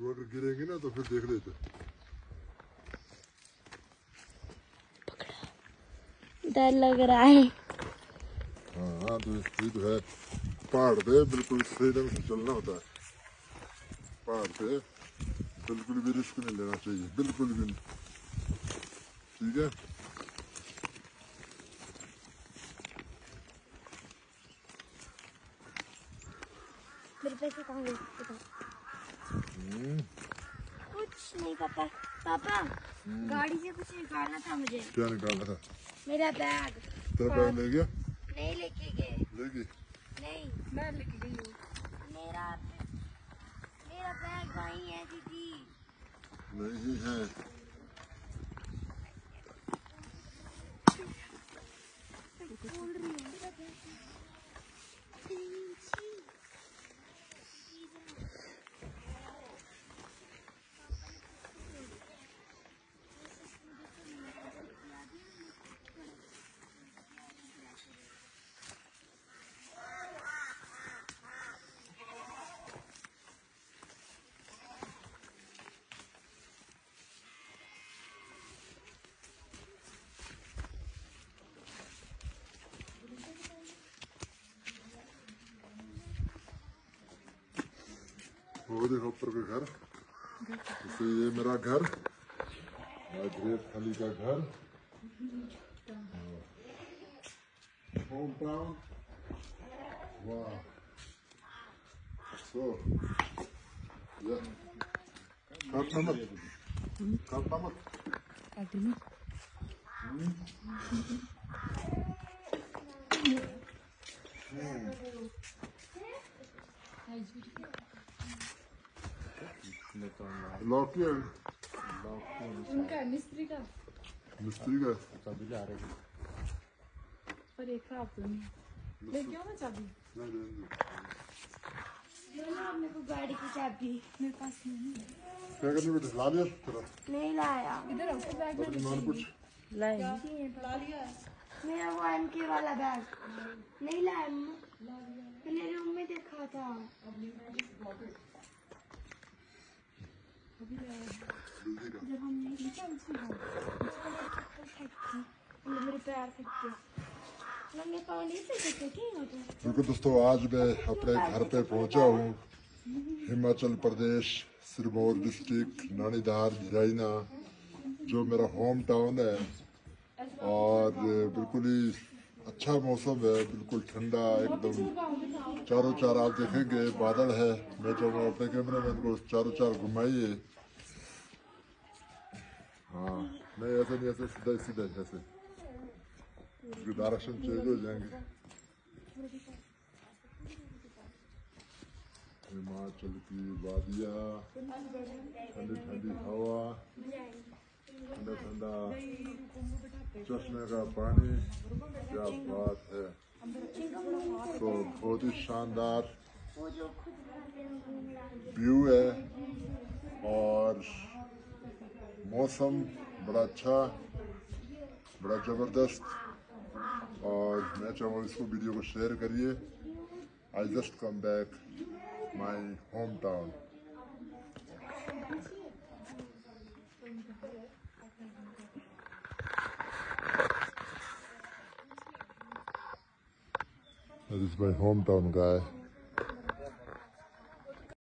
तो अगर गिरेंगे ना तो फिर देख लेते डर लग रहा है हाँ तो ये तो है पहाड़ पे बिल्कुल सही ढंग से चलना होता है पहाड़ पे बिल्कुल भी रिस्क नहीं लेना चाहिए बिल्कुल भी नहीं ठीक है मेरे पैसे कहाँ गए कुछ नहीं पापा। पापा गाड़ी से कुछ निकालना था मुझे। क्या निकालना था? मेरा बैग। तेरा बैग ले गया? नहीं लेके गए। लेगी नहीं। मैं लेके गई हूँ। मेरा मेरा बैग वहीं है दीदी। नहीं है। वो देखो ऊपर का घर। जैसे ये मेरा घर ग्रेट अली का घर। Home town. वाह। So yeah. काटना मत। काटना मत। लॉक किया उनका मिस्त्री का। मिस्त्री का? पर एक खराब तो नहीं। ले क्यों ना चाबी? नहीं, नहीं, अपने को गाड़ी की चाबी। मेरे पास नहीं क्या करने बेटे ला लिया तेरा? नहीं लाया। इधर आओ तो बैग अपनी मान कुछ? ला लिया मेरा वो एम के वाला बैग। नहीं लाया मैंने रूम में देखा था जल्दी का जब हमने लिखा उसमें मेरे पैर फेंक के नंगे पाँव नहीं फेंक सकते क्या होता है बिल्कुल दोस्तों, आज मैं अपने घर पे पहुँचा हूँ। हिमाचल प्रदेश, सिरमौर डिस्ट्रिक्ट नानीधार झिराइना जो मेरा होम टाउन है। और बिल्कुल ही अच्छा मौसम है, बिल्कुल ठंडा, एकदम चारों चार आप देखेंगे, बादल है। मैं चाहूँगा अपने कैमरे मैन को चारों चार घुमाइए। हाँ नहीं ऐसे नहीं ऐसे सीधा सीधा ऐसे डायरेक्शन चेंज हो जाएँगे हिमाचल की वादियाँ ठंडी ठंडी हवा ठंडा ठंडा चश्मे का पानी क्या बात है तो बहुत ही शानदार वो जो खुद करते हैं घूम रहा है व्यू है और मौसम बड़ा अच्छा बड़ा ज़बरदस्त और मैं चाहूँगा इसको वीडियो को शेयर करिए I just come back my home town That is my hometown guy.